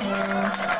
Uh,